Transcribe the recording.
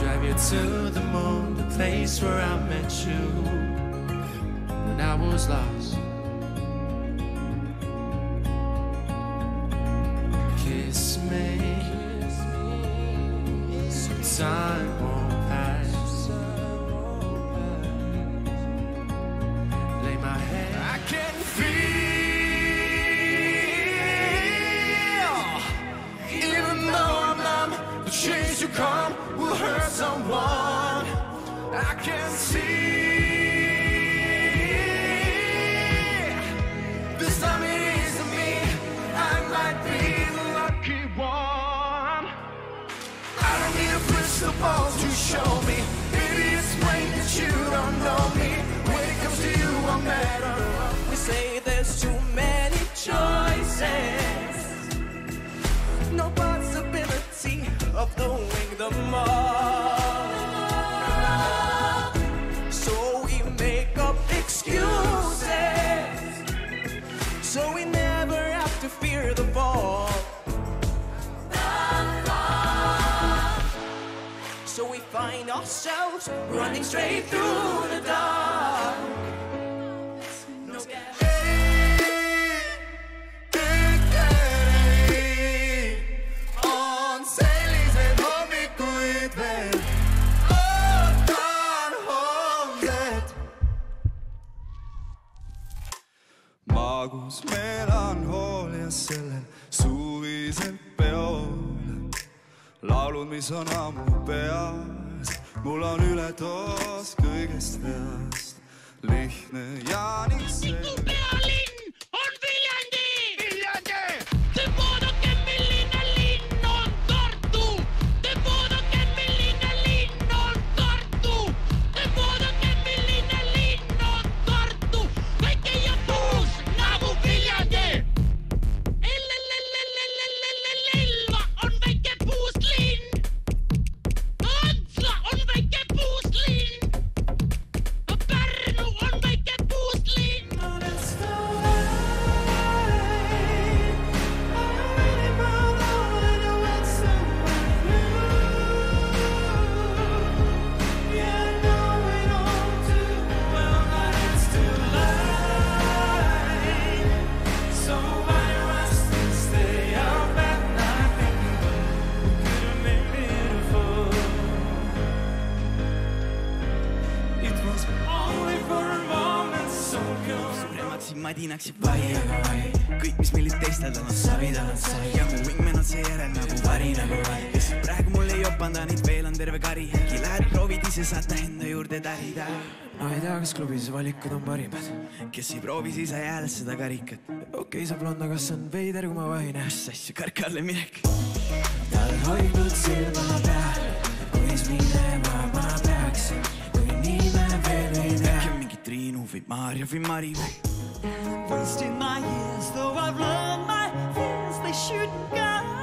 Drive you to the moon, the place where I met you when I was lost. Kiss me, so time won't. the mall. So we make up excuses, so we never have to fear the fall. So we find ourselves running straight through the dark. magus melanhoolia sellel suvisel peol. laulud, mis on ammu peas, mul on ületoos kõigest heast, lihtne ja nii selge. Siin madinaks jääb vari. kõik, mis millid teistel on, on savi, tal on savi ja mu wingman on seejärel nagu vari, nagu vari. lihtsalt praegu mul ei jopanda neid veel on terve kari, äkki lähed proovid ise, saad ta enda juurde tärida. ma ei tea, kas klubis valikud on parimad. kes ei proovi, siis ei hääle seda karikat. okei okay,, sa blond, aga see on veider, kui ma vahin. mis asja, karka alla minek. ta on hoidnud silma peal, kuis minema ma peaksin, kui nime veel ei tea. äkki on mingi Triinu või Maarja või Mari või? wasting my years, though I've learned my fears, they shouldn't go.